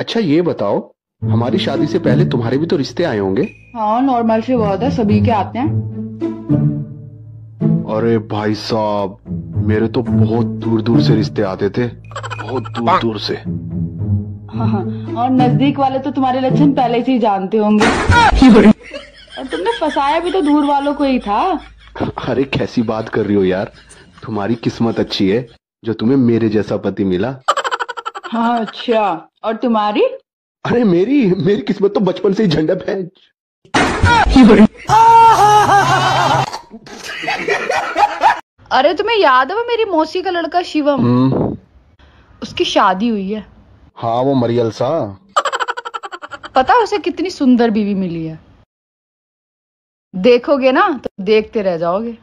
अच्छा ये बताओ हमारी शादी से पहले तुम्हारे भी तो रिश्ते आए होंगे? हाँ नॉर्मल से बहुत है सभी के आते हैं। अरे भाई साहब मेरे तो बहुत दूर दूर से रिश्ते आते थे बहुत दूर दूर से। हाँ, हाँ, और नज़दीक वाले तो तुम्हारे लक्षण पहले से ही जानते होंगे। और तुमने फसाया भी तो दूर वालों को ही था। अरे कैसी बात कर रही हो यार तुम्हारी किस्मत अच्छी है जो तुम्हें मेरे जैसा पति मिला। हाँ अच्छा और तुम्हारी? अरे मेरी मेरी किस्मत तो बचपन से ही झंडप है अरे तुम्हें याद है वो मेरी मौसी का लड़का शिवम? हम्म, उसकी शादी हुई है। हाँ वो मरियल सा। पता उसे कितनी सुंदर बीवी मिली है? देखोगे ना तो देखते रह जाओगे।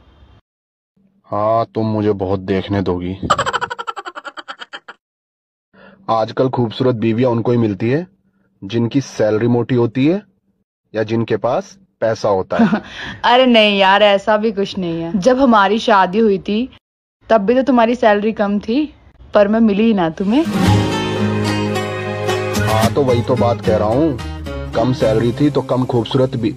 हाँ तुम मुझे बहुत देखने दोगी। आजकल खूबसूरत बीवियाँ उनको ही मिलती है जिनकी सैलरी मोटी होती है या जिनके पास पैसा होता है। अरे नहीं यार ऐसा भी कुछ नहीं है। जब हमारी शादी हुई थी तब भी तो तुम्हारी सैलरी कम थी पर मैं मिली ही ना तुम्हें। हाँ तो वही तो बात कह रहा हूँ। कम सैलरी थी तो कम खूबसूरत भी।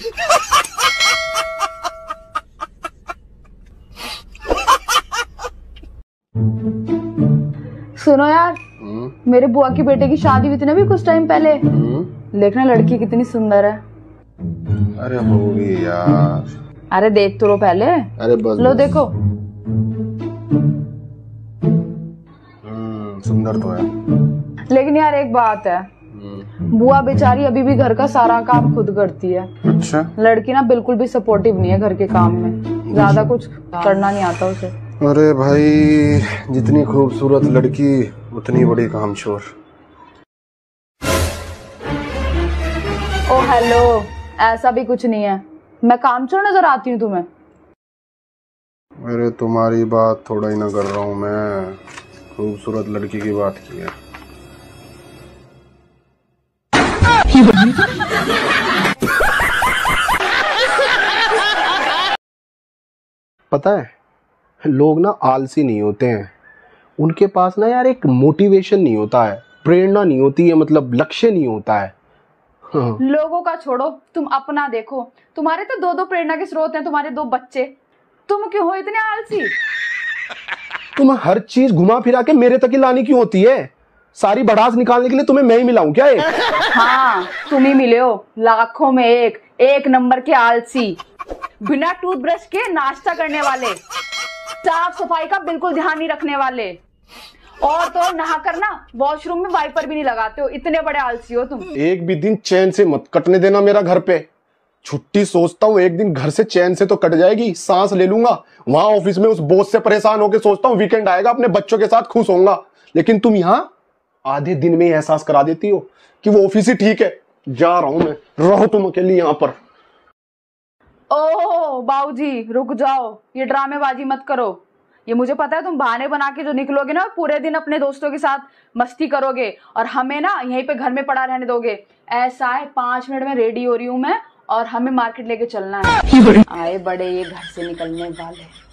सुनो यार हम्म, मेरे बुआ की बेटे की शादी हुई थी ना भी कुछ टाइम पहले। हम्म, देखना लड़की कितनी सुंदर है। अरे होगी यार। अरे देख तो लो पहले। अरे बस लो बस। देखो। हम्म, सुंदर तो है। लेकिन यार एक बात है बुआ बेचारी अभी भी घर का सारा काम खुद करती है। अच्छा। लड़की ना बिल्कुल भी सपोर्टिव नहीं है घर के काम में। ज़्यादा कुछ करना नहीं आता उसे। अरे भाई जितनी खूबसूरत लड़की उतनी बड़ी कामचोर। ओ हेलो ऐसा भी कुछ नहीं है। मैं काम चोर नज़र आती हूँ तुम्हें। अरे तुम्हारी बात थोड़ा ही ना कर रहा हूँ मैं। खूबसूरत लड़की की बात की है। पता है लोग ना आलसी नहीं होते हैं। उनके पास ना यार एक मोटिवेशन नहीं होता है। प्रेरणा नहीं होती है मतलब लक्ष्य नहीं होता है। हाँ। लोगों का छोड़ो तुम अपना देखो। तुम्हारे तो दो दो प्रेरणा के स्रोत हैं तुम्हारे दो बच्चे। तुम क्यों हो इतने आलसी? तुम हर चीज़ घुमा फिरा के मेरे तक ही लानी क्यों होती है। सारी बढ़ास निकालने के लिए तुम्हें मैं ही मिलाऊं क्या ये? हाँ तुम ही मिले हो। लाखों में एक एक नंबर के आलसी। बिना टूथब्रश के नाश्ता करने वाले। साफ़ सफ़ाई का बिल्कुल ध्यान नहीं रखने वाले। और तो नहा कर ना वॉशरूम में वाइपर भी नहीं लगाते हो। इतने बड़े आलसी हो तुम। एक भी दिन चैन से मत कटने देना मेरा घर पे। छुट्टी सोचता हूँ, एक दिन घर से चैन से तो कट जाएगी, सांस ले लूँगा। वहाँ ऑफ़िस में उस बोझ से परेशान होकर सोचता हूँ वीकेंड आएगा, अपने बच्चों के साथ खुश होऊँगा। लेकिन तुम यहाँ आधे दिन में एहसास करा देती हो कि वो ऑफ़िस ही ठीक है। जा रहा हूँ मैं, रहो तुम अकेली यहाँ पर। ओह बाबू जी रुक जाओ। ये ड्रामेबाजी मत करो। ये मुझे पता है तुम बहाने बना के जो निकलोगे ना पूरे दिन अपने दोस्तों के साथ मस्ती करोगे और हमें ना यहीं पे घर में पड़ा रहने दोगे। ऐसा है पाँच मिनट में रेडी हो रही हूँ मैं और हमें मार्केट लेके चलना है। आए बड़े ये घर से निकलने वाले।